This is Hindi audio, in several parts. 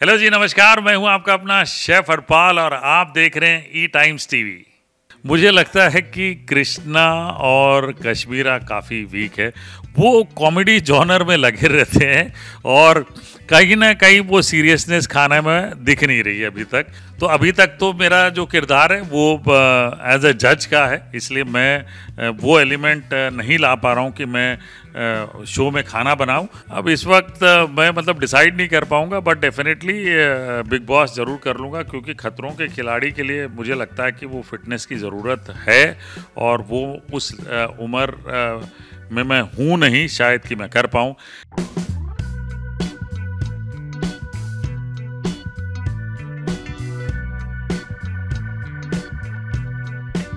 हेलो जी, नमस्कार। मैं हूँ आपका अपना शेफ हरपाल और आप देख रहे हैं ई टाइम्स टीवी। मुझे लगता है कि कृष्णा और कश्मीरा काफ़ी वीक है। वो कॉमेडी जॉनर में लगे रहते हैं और कहीं ना कहीं वो सीरियसनेस खाने में दिख नहीं रही है अभी तक। तो अभी तक तो मेरा जो किरदार है, वो एज अ जज का है, इसलिए मैं वो एलिमेंट नहीं ला पा रहा हूँ कि मैं शो में खाना बनाऊँ। अब इस वक्त मैं मतलब डिसाइड नहीं कर पाऊँगा बट डेफिनेटली बिग बॉस ज़रूर कर लूँगा, क्योंकि खतरों के खिलाड़ी के लिए मुझे लगता है कि वो फिटनेस की ज़रूरत है और वो उस उम्र में मैं हूँ नहीं, शायद कि मैं कर पाऊँ।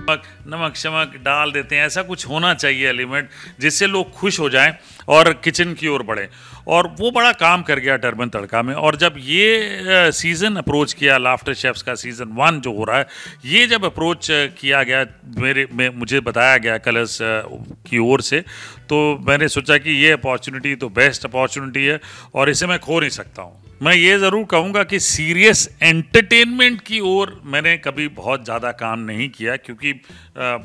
नमक नमक, शमक डाल देते हैं। ऐसा कुछ होना चाहिए एलिमेंट जिससे लोग खुश हो जाएँ और किचन की ओर बढ़ें। और वो बड़ा काम कर गया टर्बन तड़का में। और जब ये सीज़न अप्रोच किया लाफ्टर शेफ्स का सीज़न वन जो हो रहा है, ये जब अप्रोच किया गया, मेरे, में, मुझे बताया गया कलर्स की ओर से तो मैंने सोचा कि ये अपॉर्चुनिटी तो बेस्ट अपॉर्चुनिटी है, और इसे मैं खो नहीं सकता हूँ। मैं ये ज़रूर कहूँगा कि सीरियस एंटरटेनमेंट की ओर मैंने कभी बहुत ज़्यादा काम नहीं किया, क्योंकि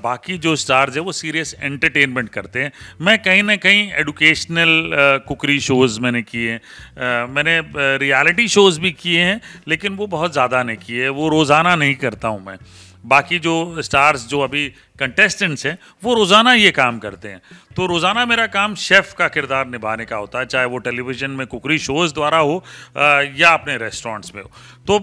बाकी जो स्टार्स है वो सीरियस एंटरटेनमेंट करते हैं। मैं कहीं ना कहीं एडुकेशनल कुकरी शोज़ मैंने किए हैं मैंने रियलिटी शोज़ भी किए हैं, लेकिन वो बहुत ज़्यादा नहीं किए वो रोज़ाना नहीं करता हूँ मैं। बाकी जो स्टार्स जो अभी कंटेस्टेंट्स हैं, वो रोज़ाना ये काम करते हैं। तो रोज़ाना मेरा काम शेफ़ का किरदार निभाने का होता है, चाहे वो टेलीविज़न में कुकरी शोज़ द्वारा हो या अपने रेस्टोरेंट्स में हो। तो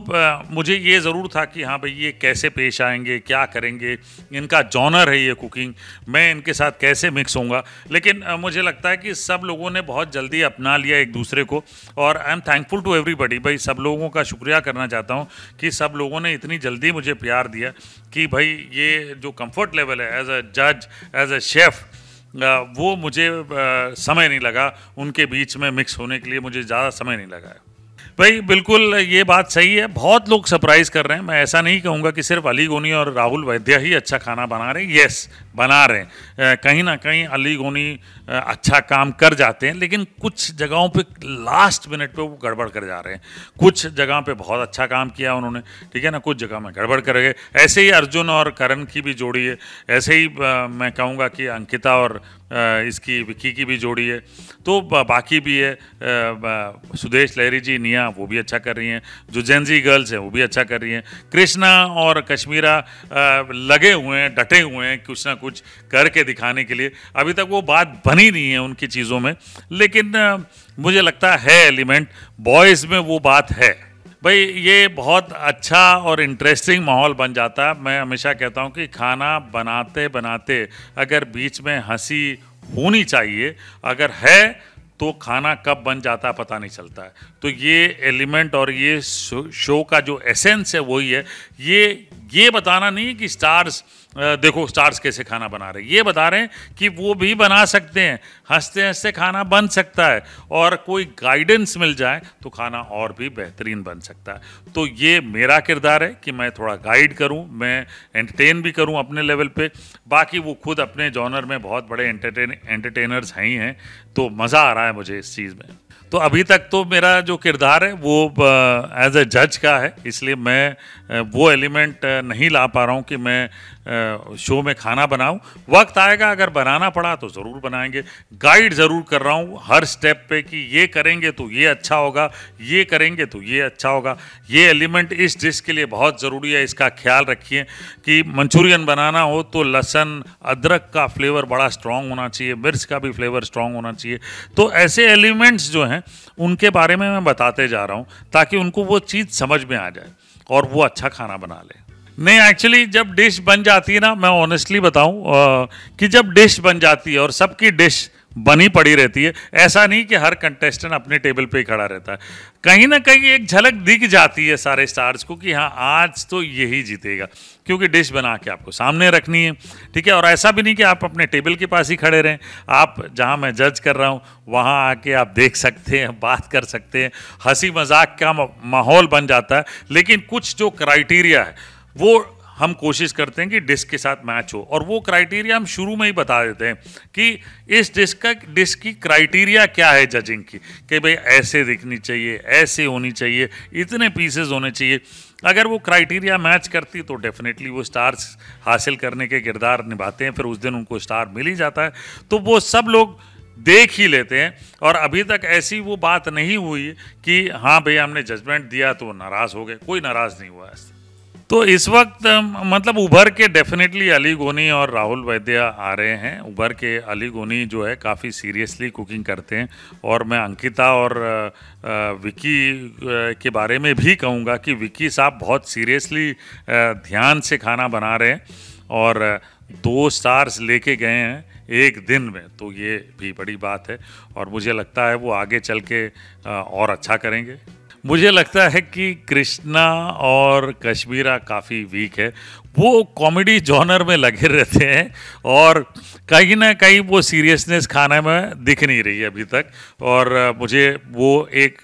मुझे ये ज़रूर था कि हाँ भाई, ये कैसे पेश आएँगे, क्या करेंगे, इनका जॉनर है ये कुकिंग, मैं इनके साथ कैसे मिक्स होऊँगा? लेकिन मुझे लगता है कि सब लोगों ने बहुत जल्दी अपना लिया एक दूसरे को, और I am thankful to everybody. भाई, सब लोगों का शुक्रिया करना चाहता हूँ कि सब लोगों ने इतनी जल्दी मुझे प्यार दिया कि भाई, ये जो कंफर्ट लेवल है एज अ जज एज अ शेफ़ वो मुझे समय नहीं लगा उनके बीच में मिक्स होने के लिए, मुझे ज़्यादा समय नहीं लगा। है भाई, बिल्कुल ये बात सही है। बहुत लोग सरप्राइज़ कर रहे हैं। मैं ऐसा नहीं कहूँगा कि सिर्फ़ अली गोनी और राहुल वैद्य ही अच्छा खाना बना रहे हैं। यस बना रहे हैं। कहीं ना कहीं अली गोनी अच्छा काम कर जाते हैं, लेकिन कुछ जगहों पे लास्ट मिनट पे वो गड़बड़ कर जा रहे हैं। कुछ जगह पे बहुत अच्छा काम किया उन्होंने। ठीक है ना? कुछ जगह में गड़बड़ कर गए। ऐसे ही अर्जुन और करण की भी जोड़ी है। ऐसे ही मैं कहूँगा कि अंकिता और इसकी, विक्की की भी जोड़ी है। तो बाकी भी है सुदेश, लहरी जी, निया, वो भी अच्छा कर रही हैं। जो जेंजी गर्ल्स हैं, वो भी अच्छा कर रही हैं। कृष्णा और कश्मीरा लगे हुए हैं, डटे हुए हैं कुछ ना कुछ करके दिखाने के लिए। अभी तक वो बात बनी नहीं है उनकी चीज़ों में, लेकिन मुझे लगता है एलिमेंट, बॉयज़ में वो बात है। भाई, ये बहुत अच्छा और इंटरेस्टिंग माहौल बन जाता है। मैं हमेशा कहता हूँ कि खाना बनाते बनाते अगर बीच में हँसी होनी चाहिए, अगर है तो खाना कब बन जाता पता नहीं चलता है। तो ये एलिमेंट और ये शो का जो एसेंस है, वही है ये ये बताना नहीं कि स्टार्स देखो स्टार्स कैसे खाना बना रहे ये बता रहे हैं कि वो भी बना सकते हैं, हँसते हँसते खाना बन सकता है और कोई गाइडेंस मिल जाए तो खाना और भी बेहतरीन बन सकता है। तो ये मेरा किरदार है कि मैं थोड़ा गाइड करूँ, मैं एंटरटेन भी करूँ अपने लेवल पे। बाकी वो खुद अपने जॉनर में बहुत बड़े एंटरटेन एंटरटेनर्स हैं ही हैं तो मज़ा आ रहा है मुझे इस चीज़ में। तो अभी तक तो मेरा जो किरदार है, वो एज ए जज का है, इसलिए मैं वो एलिमेंट नहीं ला पा रहा हूँ कि मैं शो में खाना बनाऊँ। वक्त आएगा, अगर बनाना पड़ा तो ज़रूर बनाएँगे। गाइड ज़रूर कर रहा हूँ, हर स्टेप पे कि ये करेंगे तो ये अच्छा होगा, ये करेंगे तो ये अच्छा होगा। ये एलिमेंट इस डिश के लिए बहुत ज़रूरी है, इसका ख्याल रखिए कि मंचूरियन बनाना हो तो लहसन, अदरक का फ्लेवर बड़ा स्ट्रॉन्ग होना चाहिए, मिर्च का भी फ्लेवर स्ट्रॉन्ग होना चाहिए। तो ऐसे एलिमेंट्स जो हैं, उनके बारे में मैं बताते जा रहा हूँ, ताकि उनको वो चीज़ समझ में आ जाए और वो अच्छा खाना बना लें। नहीं एक्चुअली जब डिश बन जाती है ना, मैं ऑनेस्टली बताऊँ कि जब डिश बन जाती है और सबकी डिश बनी पड़ी रहती है, ऐसा नहीं कि हर कंटेस्टेंट अपने टेबल पे ही खड़ा रहता है। कहीं ना कहीं एक झलक दिख जाती है सारे स्टार्स को कि हाँ आज तो यही जीतेगा, क्योंकि डिश बना के आपको सामने रखनी है, ठीक है? और ऐसा भी नहीं कि आप अपने टेबल के पास ही खड़े रहें, आप जहाँ मैं जज कर रहा हूँ, वहाँ आके आप देख सकते हैं, बात कर सकते हैं हँसी मज़ाक का माहौल बन जाता है, लेकिन कुछ जो क्राइटेरिया है वो हम कोशिश करते हैं कि डिस्क के साथ मैच हो। और वो क्राइटेरिया हम शुरू में ही बता देते हैं कि इस डिस्क का डिश की क्राइटेरिया क्या है जजिंग की? कि भाई ऐसे दिखनी चाहिए, ऐसे होनी चाहिए, इतने पीसेस होने चाहिए। अगर वो क्राइटेरिया मैच करती तो डेफिनेटली वो स्टार्स हासिल करने के किरदार निभाते हैं, फिर उस दिन उनको स्टार मिल ही जाता है। तो वो सब लोग देख ही लेते हैं। और अभी तक ऐसी वो बात नहीं हुई कि हाँ भैया हमने जजमेंट दिया तो नाराज़ हो गए। कोई नाराज़ नहीं हुआ ऐसे। तो इस वक्त मतलब उभर के डेफिनेटली अली गोनी और राहुल वैद्या आ रहे हैं। उभर के अली गोनी जो है काफ़ी सीरियसली कुकिंग करते हैं। और मैं अंकिता और विकी के बारे में भी कहूँगा कि विकी साहब बहुत सीरियसली ध्यान से खाना बना रहे हैं और दो स्टार्स लेके गए हैं एक दिन में। तो ये भी बड़ी बात है और मुझे लगता है वो आगे चल के और अच्छा करेंगे। मुझे लगता है कि कृष्णा और कश्मीरा काफ़ी वीक है। वो कॉमेडी जॉनर में लगे रहते हैं और कहीं ना कहीं वो सीरियसनेस खाने में दिख नहीं रही है अभी तक। और मुझे वो एक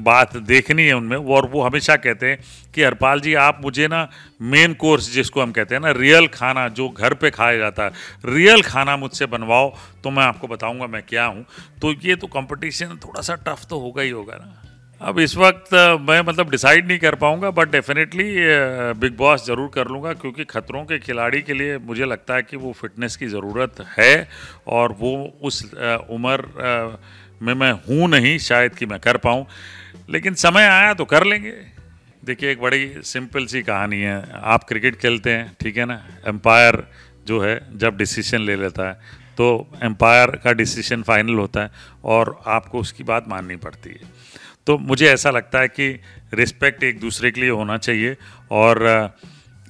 बात देखनी है उनमें और वो हमेशा कहते हैं कि हरपाल जी, आप मुझे ना मेन कोर्स जिसको हम कहते हैं ना रियल खाना जो घर पे खाया जाता है रियल खाना मुझसे बनवाओ तो मैं आपको बताऊँगा मैं क्या हूँ। तो ये तो कंपटीशन थोड़ा सा टफ तो होगा ही होगा ना। अब इस वक्त मैं मतलब डिसाइड नहीं कर पाऊँगा बट डेफिनेटली बिग बॉस ज़रूर कर लूँगा, क्योंकि खतरों के खिलाड़ी के लिए मुझे लगता है कि वो फिटनेस की ज़रूरत है और वो उस उम्र में मैं हूँ नहीं, शायद कि मैं कर पाऊँ। लेकिन समय आया तो कर लेंगे। देखिए, एक बड़ी सिंपल सी कहानी है। आप क्रिकेट खेलते हैं, ठीक है ना? एम्पायर जो है, जब डिसीज़न ले लेता है तो एम्पायर का डिसीज़न फाइनल होता है और आपको उसकी बात माननी पड़ती है। तो मुझे ऐसा लगता है कि रिस्पेक्ट एक दूसरे के लिए होना चाहिए। और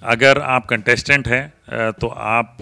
अगर आप कंटेस्टेंट हैं तो आप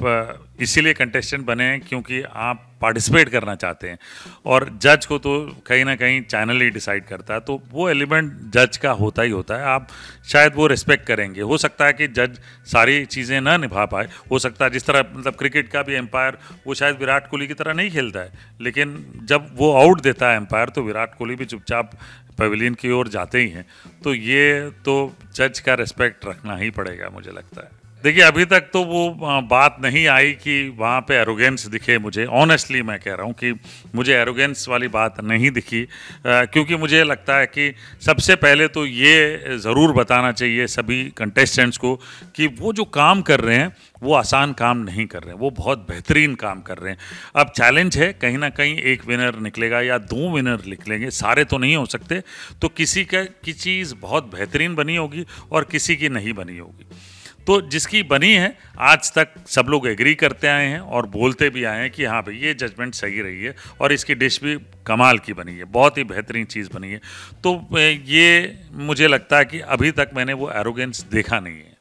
इसीलिए कंटेस्टेंट बने हैं क्योंकि आप पार्टिसिपेट करना चाहते हैं। और जज को तो कहीं ना कहीं चैनल ही डिसाइड करता है तो वो एलिमेंट जज का होता ही होता है। आप शायद वो रिस्पेक्ट करेंगे। हो सकता है कि जज सारी चीज़ें ना निभा पाए। हो सकता है जिस तरह मतलब क्रिकेट का भी एम्पायर वो शायद विराट कोहली की तरह नहीं खेलता है। लेकिन जब वो आउट देता है एम्पायर तो विराट कोहली भी चुपचाप पवेलियन की ओर जाते ही हैं। तो ये तो जज का रिस्पेक्ट रखना ही पड़ेगा, मुझे लगता है। देखिए, अभी तक तो वो बात नहीं आई कि वहाँ पे एरोगेंस दिखे मुझे। ऑनेस्टली मैं कह रहा हूँ कि मुझे एरोगेंस वाली बात नहीं दिखी। क्योंकि मुझे लगता है कि सबसे पहले तो ये ज़रूर बताना चाहिए सभी कंटेस्टेंट्स को कि वो जो काम कर रहे हैं, वो आसान काम नहीं कर रहे हैं। वो बहुत बेहतरीन काम कर रहे हैं। अब चैलेंज है, कहीं ना कहीं एक विनर निकलेगा या दो विनर निकलेंगे सारे तो नहीं हो सकते। तो किसी का, की चीज़ बहुत बेहतरीन बनी होगी और किसी की नहीं बनी होगी। तो जिसकी बनी है, आज तक सब लोग एग्री करते आए हैं और बोलते भी आए हैं कि हाँ भाई, ये जजमेंट सही रही है और इसकी डिश भी कमाल की बनी है, बहुत ही बेहतरीन चीज़ बनी है। तो ये मुझे लगता है कि अभी तक मैंने वो एरोगेंस देखा नहीं है।